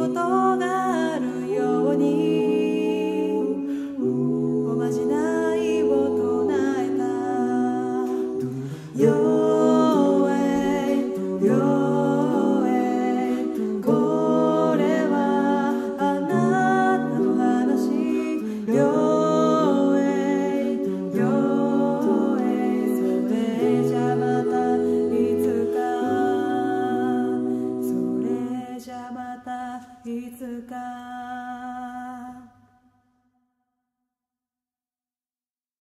ことが